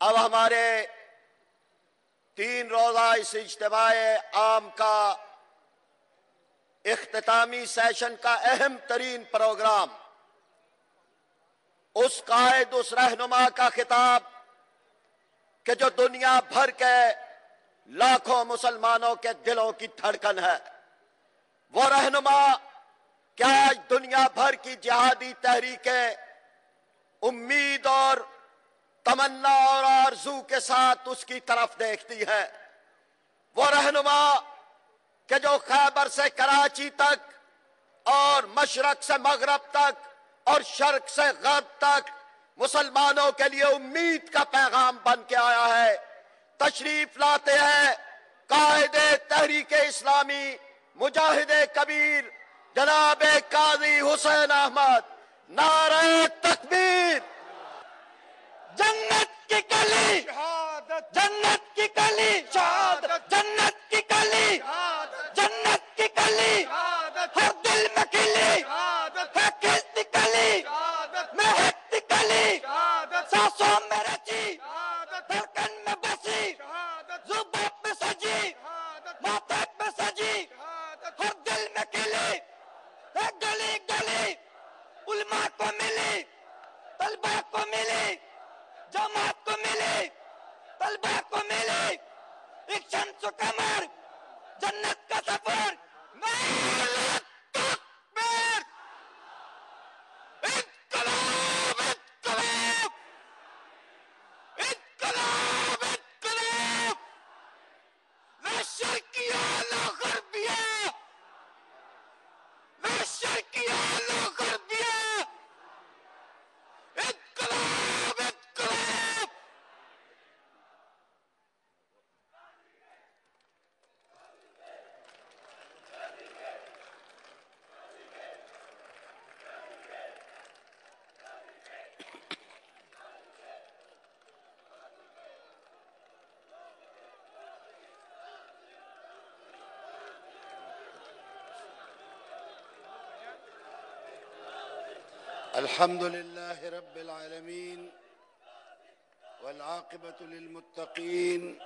اب ہمارے تین روزہ اس اجتماع عام کا اختتامی سیشن کا اہم ترین پروگرام، اس قائد، اس رہنما کا خطاب کہ جو دنیا بھر کے لاکھوں مسلمانوں کے دلوں کی دھڑکن ہے، وہ رہنما کیا دنیا بھر کی جہادی تحریکیں، امید اور تمنا اور آرزو کے ساتھ اس کی طرف دیکھتی ہے۔ وہ رہنما کہ جو خیبر سے کراچی تک اور مشرق سے مغرب تک اور شرق سے غرب تک مسلمانوں کے لیے امید کا پیغام بن کے آیا ہے۔ تشریف لاتے ہیں قائد تحریک اسلامی مجاہد کبیر جناب قاضی حسین احمد۔ نعرہ تکبیر۔ جنت کی کلی جنت کی کلی شہادت جنت کی کلی جنت کی کلی ہر دل میں کلی الحمد لله رب العالمين والعاقبة للمتقين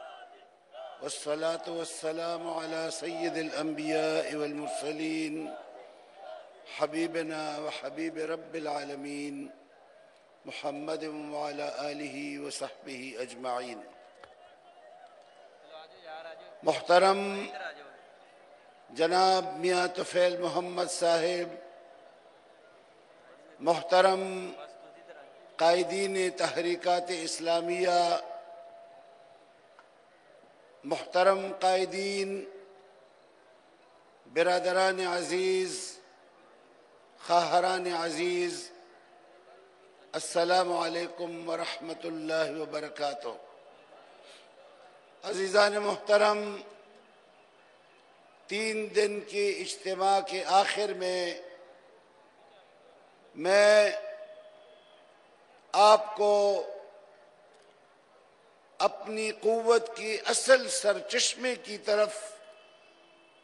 والصلاة والسلام على سيد الأنبياء والمرسلين حبيبنا وحبيب رب العالمين محمد وعلى آله وصحبه أجمعين. محترم جناب میاں طفیل محمد صاحب محترم قائدین تحریکات اسلامیہ، محترم قائدین، برادران عزیز، خواہران عزیز، السلام علیکم ورحمۃ اللہ وبرکاتہ۔ عزیزان محترم، تین دن کی اجتماع کے آخر میں میں آپ کو اپنی قوت کی اصل سرچشمے کی طرف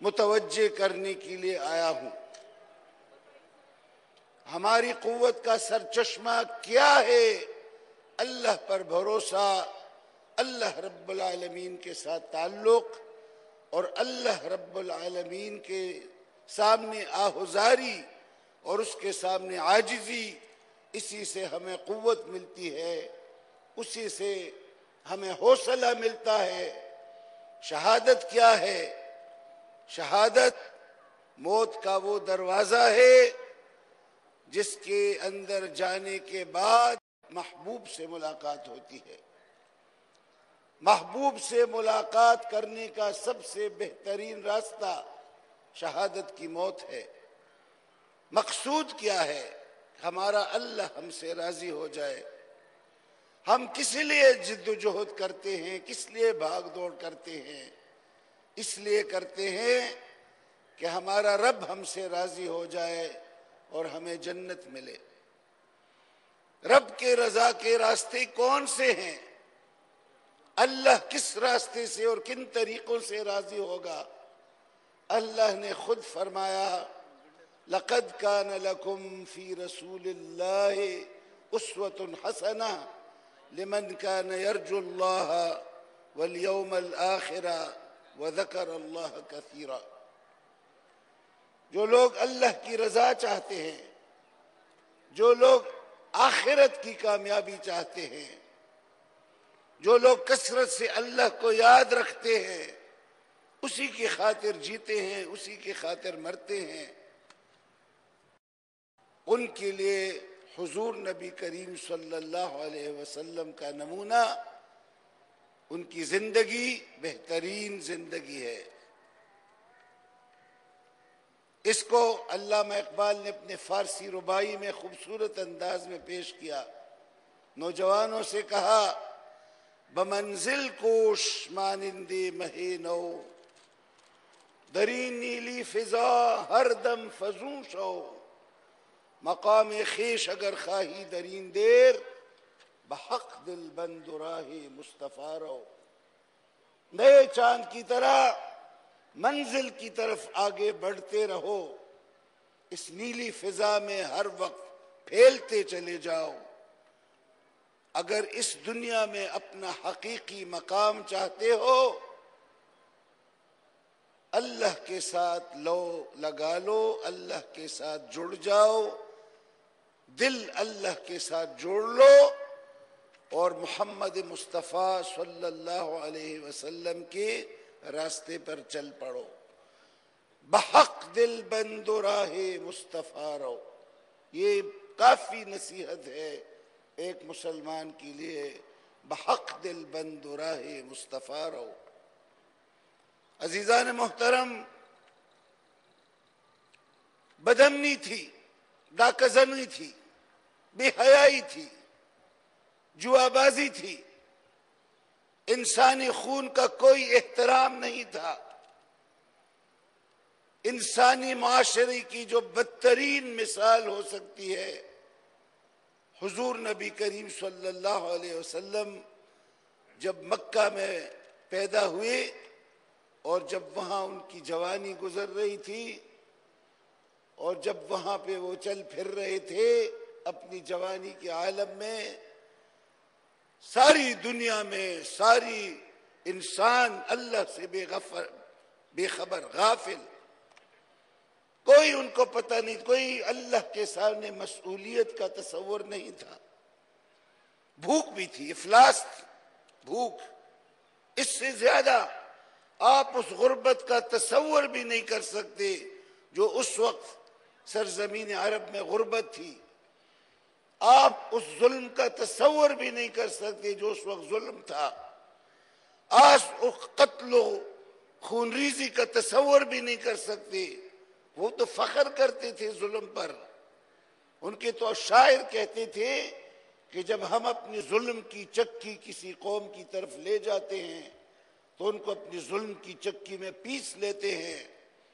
متوجہ کرنے کے لیے آیا ہوں۔ ہماری قوت کا سرچشمہ کیا ہے؟ اللہ پر بھروسہ، اللہ رب العالمین کے ساتھ تعلق اور اللہ رب العالمین کے سامنے آہذاری اور اس کے سامنے عاجزی اسی سے ہمیں قوت ملتی ہے، اسی سے ہمیں حوصلہ ملتا ہے۔ شہادت کیا ہے؟ شہادت موت کا وہ دروازہ ہے جس کے اندر جانے کے بعد محبوب سے ملاقات ہوتی ہے۔ محبوب سے ملاقات کرنے کا سب سے بہترین راستہ شہادت کی موت ہے۔ مقصود کیا ہے؟ ہمارا اللہ ہم سے راضی ہو جائے۔ ہم کس لیے جد و جہد کرتے ہیں؟ کس لیے بھاگ دوڑ کرتے ہیں؟ اس لیے کرتے ہیں کہ ہمارا رب ہم سے راضی ہو جائے اور ہمیں جنت ملے۔ رب کے رضا کے راستے کون سے ہیں؟ اللہ کس راستے سے اور کن طریقوں سے راضی ہوگا؟ اللہ نے خود فرمایا لقد كان لكم في رسول الله أسوة حسنة لمن كان يرجو الله واليوم الآخرة وذكر الله كثيرا۔ جو لوگ اللہ کی رضا چاہتے ہیں، جو لوگ آخرت کی کامیابی چاہتے ہیں، جو لوگ کثرت سے اللہ کو یاد رکھتے ہیں، اسی کی خاطر جیتے ہیں، اسی کی خاطر مرتے ہیں۔ ان کے لیے حضور نبی کریم صلی اللہ علیہ وسلم کا نمونہ ان کی زندگی بہترین زندگی ہے۔ اس کو علامہ اقبال نے اپنے فارسی ربائی میں خوبصورت انداز میں پیش کیا۔ نوجوانوں سے کہا بمنزل کوش مانندے مہے نو دری نیلی فضا ہر دم فضوں شو مقام خیش اگر خواہی درین دیر، بحق دل بند راہ مصطفیٰ رو۔ نئے چاند کی طرح، منزل کی طرف آگے بڑھتے رہو۔ اس نیلی فضا میں ہر وقت پھیلتے چلے جاؤ۔ اگر اس دنیا میں اپنا حقیقی مقام چاہتے ہو، اللہ کے ساتھ لو لگا لو، اللہ کے ساتھ جڑ جاؤ۔ دل اللہ کے ساتھ جوڑ لو اور محمد مصطفیٰ صلی اللہ علیہ وسلم کے راستے پر چل پڑو۔ بحق دل بند راہ مصطفیٰ رو۔ یہ کافی نصیحت ہے ایک مسلمان کے لیے۔ بحق دل بند راہ مصطفیٰ رو۔ عزیزان محترم، بدمنی تھی ڈاکزنی تھی۔ بے حیائی تھی جوا بازی تھی۔ انسانی خون کا کوئی احترام نہیں تھا۔ انسانی معاشرے کی جو بدترین مثال ہو سکتی ہے، حضور نبی کریم صلی اللہ علیہ وسلم جب مکہ میں پیدا ہوئے اور جب وہاں ان کی جوانی گزر رہی تھی اور جب وہاں پہ وہ چل پھر رہے تھے اپنی جوانی کے عالم میں، ساری دنیا میں ساری انسان اللہ سے بے غفر، بے خبر، غافل۔ کوئی ان کو پتہ نہیں، کوئی اللہ کے سامنے مسئولیت کا تصور نہیں تھا۔ بھوک بھی تھی، افلاس تھی، بھوک۔ اس سے زیادہ آپ اس غربت کا تصور بھی نہیں کر سکتے جو اس وقت سرزمین عرب میں غربت تھی۔ آپ اس ظلم کا تصور بھی نہیں کر سکتے جو اس وقت ظلم تھا۔ آج اس قتل و خون ریزی کا تصور بھی نہیں کر سکتے۔ وہ تو فخر کرتے تھے ظلم پر۔ ان کے تو شاعر کہتے تھے کہ جب ہم اپنی ظلم کی چکی کسی قوم کی طرف لے جاتے ہیں، تو ان کو اپنی ظلم کی چکی میں پیس لیتے ہیں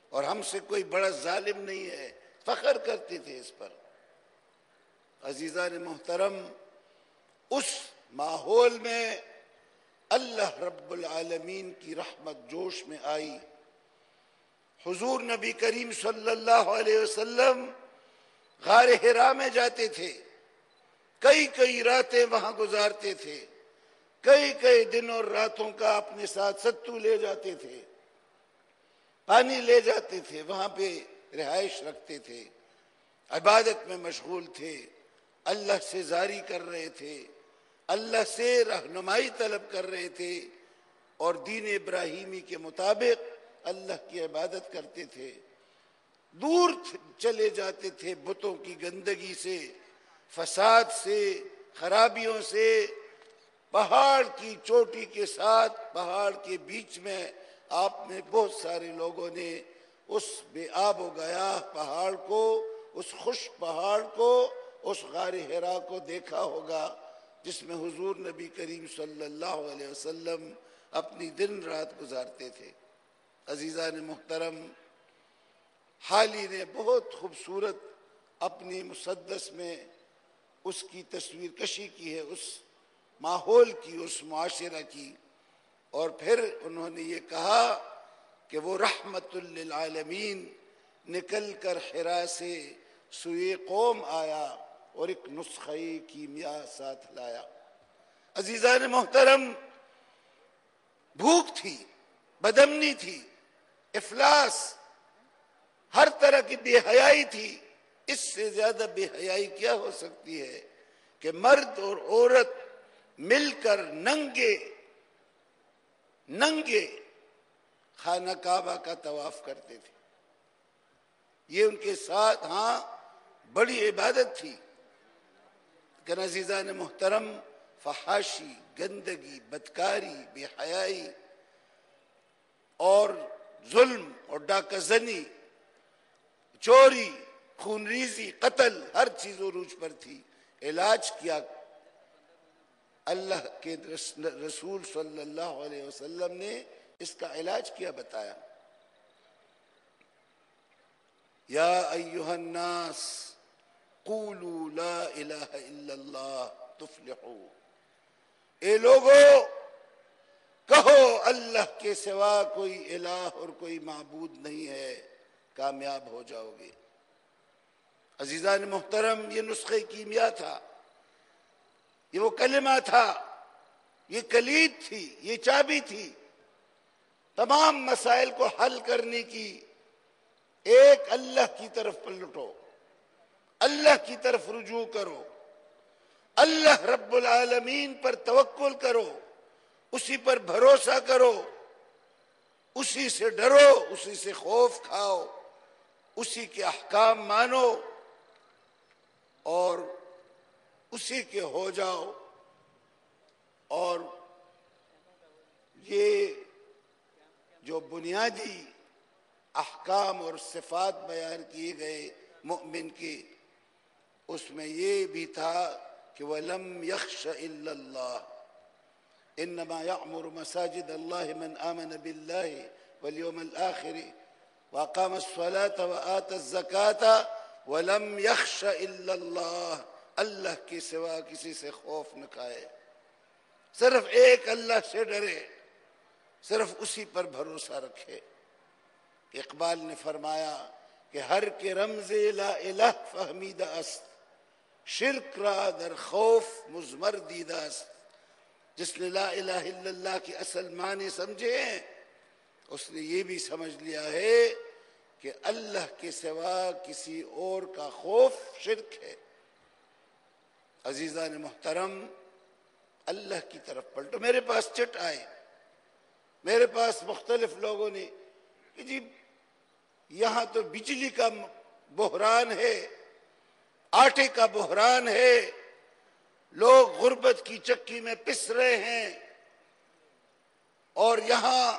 اور ہم سے کوئی بڑا ظالم نہیں ہے۔ فخر کرتے تھے اس پر۔ عزیزان محترم، اس ماحول میں اللہ رب العالمین کی رحمت جوش میں آئی۔ حضور نبی کریم صلی اللہ علیہ وسلم غار ہرا میں جاتے تھے۔ کئی کئی راتیں وہاں گزارتے تھے۔ کئی کئی دن اور راتوں کا اپنے ساتھ ستو لے جاتے تھے۔ پانی لے جاتے تھے، وہاں پہ رہائش رکھتے تھے۔ عبادت میں مشغول تھے۔ اللہ سے زاری کر رہے تھے، اللہ سے رہنمائی طلب کر رہے تھے اور دین ابراہیمی کے مطابق اللہ کی عبادت کرتے تھے۔ دور چلے جاتے تھے بتوں کی گندگی سے، فساد سے، خرابیوں سے۔ پہاڑ کی چوٹی کے ساتھ، پہاڑ کے بیچ میں آپ میں بہت سارے لوگوں نے اس بے آب و گیا پہاڑ کو، اس خوش پہاڑ کو اس غار ہرا کو دیکھا ہوگا جس میں حضور نبی کریم صلی اللہ علیہ وسلم اپنی دن رات گزارتے تھے۔ عزیزان محترم، حالی نے بہت خوبصورت اپنی مسدس میں اس کی تصویر کشی کی ہے، اس ماحول کی، اس معاشرہ کی۔ اور پھر انہوں نے یہ کہا کہ وہ رحمت للعالمین نکل کر حرا سے سوئے قوم آیا۔ اور ایک نسخہ کیمیا ساتھ لایا۔ عزیزان محترم، بھوک تھی، بدمنی تھی، افلاس، ہر طرح کی بے حیائی تھی۔ اس سے زیادہ بے حیائی کیا ہو سکتی ہے کہ مرد اور عورت مل کر ننگے ننگے خانہ کعبہ کا طواف کرتے تھے۔ یہ ان کے ساتھ ہاں بڑی عبادت تھی۔ کہ عزیزان محترم، فحاشی، گندگی، بدکاری بے حیائی اور ظلم اور ڈاکہ زنی چوری خون ریزی قتل، ہر چیز عروج پر تھی۔ علاج کیا اللہ کے رسول صلی اللہ علیہ وسلم نے اس کا علاج کیا بتایا؟ یا ایوہ الناس قولوا لا الہ الا اللہ تفلحو. اے لوگو، کہو اللہ کے سوا کوئی الہ اور کوئی معبود نہیں ہے، کامیاب ہو جاؤ گے۔ عزیزان محترم، یہ نسخے کیمیا تھا، یہ وہ کلمہ تھا، یہ کلید تھی، یہ چابی تھی۔ تمام مسائل کو حل کرنے کی ایک اللہ کی طرف پلٹو اللہ کی طرف رجوع کرو۔ اللہ رب العالمین پر توکل کرو۔ اسی پر بھروسہ کرو۔ اسی سے ڈرو، اسی سے خوف کھاؤ۔ اسی کے احکام مانو۔ اور اسی کے ہو جاؤ۔ اور یہ جو بنیادی احکام اور صفات بیان کیے گئے مؤمن کی اس میں یہ بھی تھا کہ وَلَمْ يَخْشَ إِلَّا اللَّهِ إِنَّمَا يَعْمُرُ مَسَاجِدَ اللَّهِ مَنْ آمَنَ بِاللَّهِ وَالْيَوْمَ الْآخِرِ وَقَامَ الصَّلَاةَ وَآتَ الزَّكَاةَ ولم یخش الا اللہ اللہ کے سوا کسی سے خوف نہ کھائے۔ صرف ایک اللہ سے ڈرے، صرف اسی پر بھروسہ رکھے۔ اقبال نے فرمایا کہ ہر کے رمز لا الہ فہمیدہ است۔ شرک را در خوف مزمر دیدہ است. جس نے لا الہ الا اللہ کی اصل معنی سمجھے اس نے یہ بھی سمجھ لیا ہے کہ اللہ کے سوا کسی اور کا خوف شرک ہے۔ عزیزان محترم، اللہ کی طرف پلٹو۔ میرے پاس چٹ آئے۔ میرے پاس مختلف لوگوں نے کہ جی یہاں تو بجلی کا بحران ہے۔ آٹے کا بحران ہے۔ لوگ غربت کی چکی میں پس رہے ہیں۔ اور یہاں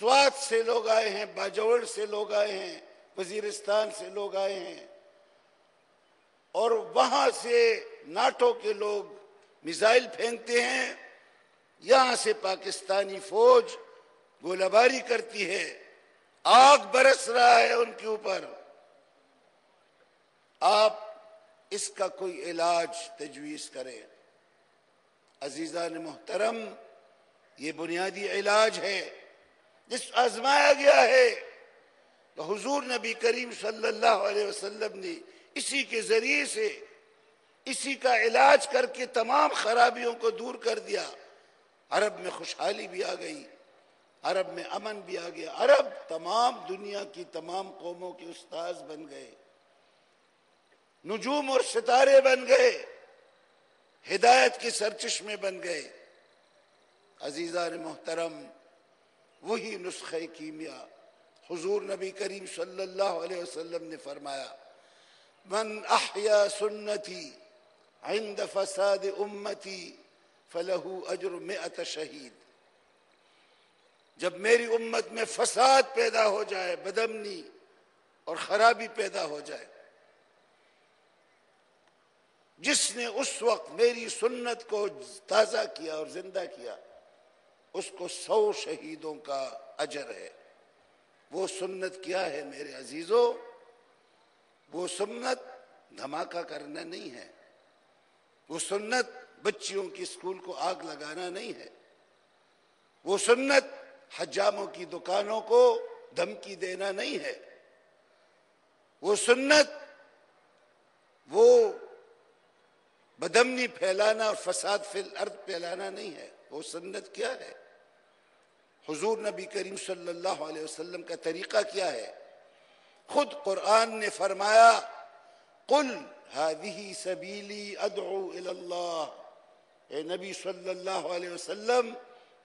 سوات سے لوگ آئے ہیں، باجوڑ سے لوگ آئے ہیں، وزیرستان سے لوگ آئے ہیں۔ اور وہاں سے ناٹو کے لوگ میزائل پھینکتے ہیں۔ یہاں سے پاکستانی فوج گولہ باری کرتی ہے۔ آگ برس رہا ہے ان کے اوپر۔ آپ اس کا کوئی علاج تجویز کریں عزیزان محترم، یہ بنیادی علاج ہے جس آزمایا گیا ہے۔ تو حضور نبی کریم صلی اللہ علیہ وسلم نے اسی کے ذریعے سے اسی کا علاج کر کے تمام خرابیوں کو دور کر دیا۔ عرب میں خوشحالی بھی آ گئی، عرب میں امن بھی آ گیا۔ عرب تمام دنیا کی تمام قوموں کے استاذ بن گئے۔ نجوم اور ستارے بن گئے، ہدایت کے سرچشمے بن گئے۔ عزیزان محترم، وہی نسخہ کیمیا حضور نبی کریم صلی اللہ علیہ وسلم نے فرمایا، من احیا سنتی عند فساد امتی فلہو اجر مئت شہید. جب میری امت میں فساد پیدا ہو جائے، بدمنی اور خرابی پیدا ہو جائے جس نے اس وقت میری سنت کو تازہ کیا اور زندہ کیا، اس کو سو شہیدوں کا اجر ہے۔ وہ سنت کیا ہے میرے عزیزوں وہ سنت دھماکہ کرنا نہیں ہے۔ وہ سنت بچیوں کی اسکول کو آگ لگانا نہیں ہے۔ وہ سنت حجاموں کی دکانوں کو دھمکی دینا نہیں ہے۔ وہ سنت وہ بدمنی پھیلانا اور فساد فی الارض پھیلانا نہیں ہے، وہ سنت کیا ہے؟ حضور نبی کریم صلی اللہ علیہ وسلم کا طریقہ کیا ہے؟ خود قرآن نے فرمایا، قل هذه سبیلی ادعو اللہ اے نبی صلی اللہ علیہ وسلم،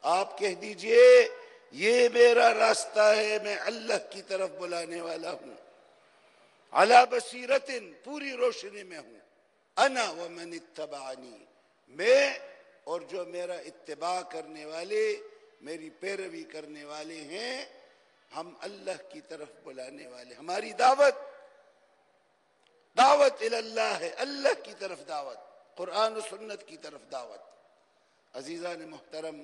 آپ کہہ دیجیے، یہ میرا راستہ ہے، میں اللہ کی طرف بلانے والا ہوں۔ علا بصیرت پوری روشنی میں ہوں۔ انا ومن اتبعنی۔ میں اور جو میرا اتباع کرنے والے، میری پیروی کرنے والے ہیں، ہم اللہ کی طرف بلانے والے۔ ہماری دعوت دعوت اللہ ہے۔ اللہ کی طرف دعوت، قرآن و سنت کی طرف دعوت۔ عزیزان محترم،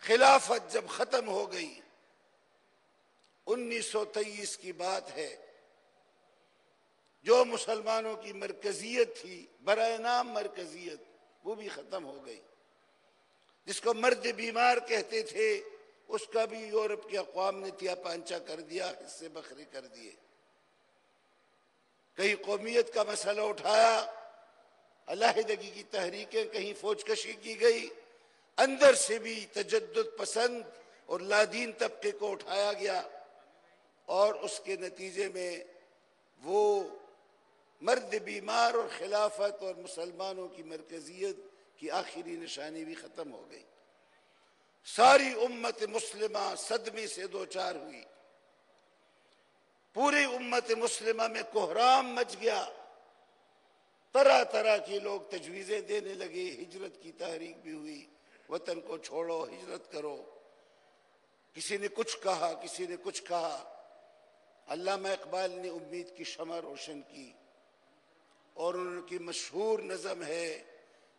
خلافت جب ختم ہو گئی، انیس سو تیئیس کی بات ہے جو مسلمانوں کی مرکزیت تھی، برائے نام مرکزیت، وہ بھی ختم ہو گئی۔ جس کو مرد بیمار کہتے تھے، اس کا بھی یورپ کے اقوام نے تیا پانچا کر دیا حصے بکھرے کر دیے۔ کہیں قومیت کا مسئلہ اٹھایا، علیحدگی کی تحریکیں کہیں فوج کشی کی گئی، اندر سے بھی تجدد پسند اور لادین طبقے کو اٹھایا گیا اور اس کے نتیجے میں وہ مرد بیمار اور خلافت اور مسلمانوں کی مرکزیت کی آخری نشانی بھی ختم ہو گئی۔ ساری امت مسلمہ صدمے سے دو چار ہوئی۔ پوری امت مسلمہ میں کوہرام مچ گیا۔ طرح طرح کے لوگ تجویزیں دینے لگے، ہجرت کی تحریک بھی ہوئی۔ وطن کو چھوڑو، ہجرت کرو۔ کسی نے کچھ کہا، کسی نے کچھ کہا۔ علامہ اقبال نے امید کی شمع روشن کی۔ اور ان کی مشہور نظم ہے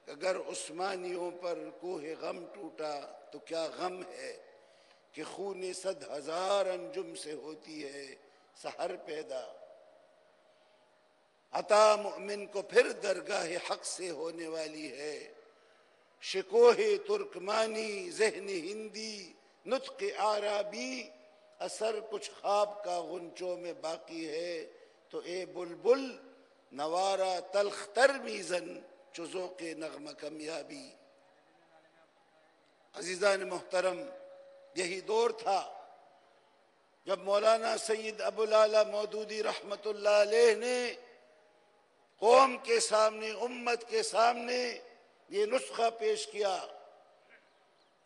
کہ اگر عثمانیوں پر کوہ غم ٹوٹا تو کیا غم ہے کہ خون صد ہزار انجم سے ہوتی ہے سحر پیدا۔ عطا مؤمن کو پھر درگاہ حق سے ہونے والی ہے۔ شکوہ ترکمانی، ذہن ہندی، نطق عربی، اثر کچھ خواب کا غنچوں میں باقی ہے۔ تو اے بلبل نوارا تلخ تر میزن چزو کے نغم کمیابی. عزیزان محترم، یہی دور تھا جب مولانا سید ابو لالا مودودی رحمت اللہ علیہ نے قوم کے سامنے، امت کے سامنے یہ نسخہ پیش کیا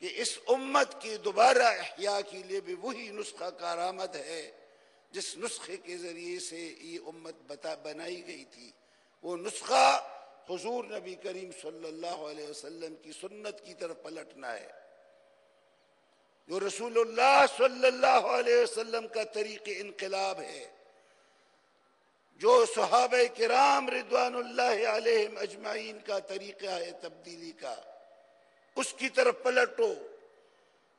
کہ اس امت کی دوبارہ احیاء کے لیے بھی وہی نسخہ کارآمد ہے۔ جس نسخے کے ذریعے سے یہ امت بتا، بنائی گئی تھی، وہ نسخہ حضور نبی کریم صلی اللہ علیہ وسلم کی سنت کی طرف پلٹنا ہے۔ جو رسول اللہ صلی اللہ علیہ وسلم کا طریق انقلاب ہے، جو صحابہ کرام رضوان اللہ علیہم اجمعین کا طریقہ ہے تبدیلی کا، اس کی طرف پلٹو۔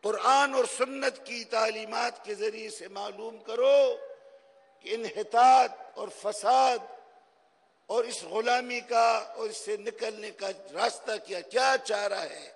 قرآن اور سنت کی تعلیمات کے ذریعے سے معلوم کرو کہ انحطاط اور فساد اور اس غلامی کا اور اس سے نکلنے کا راستہ کیا کیا چارہ ہے۔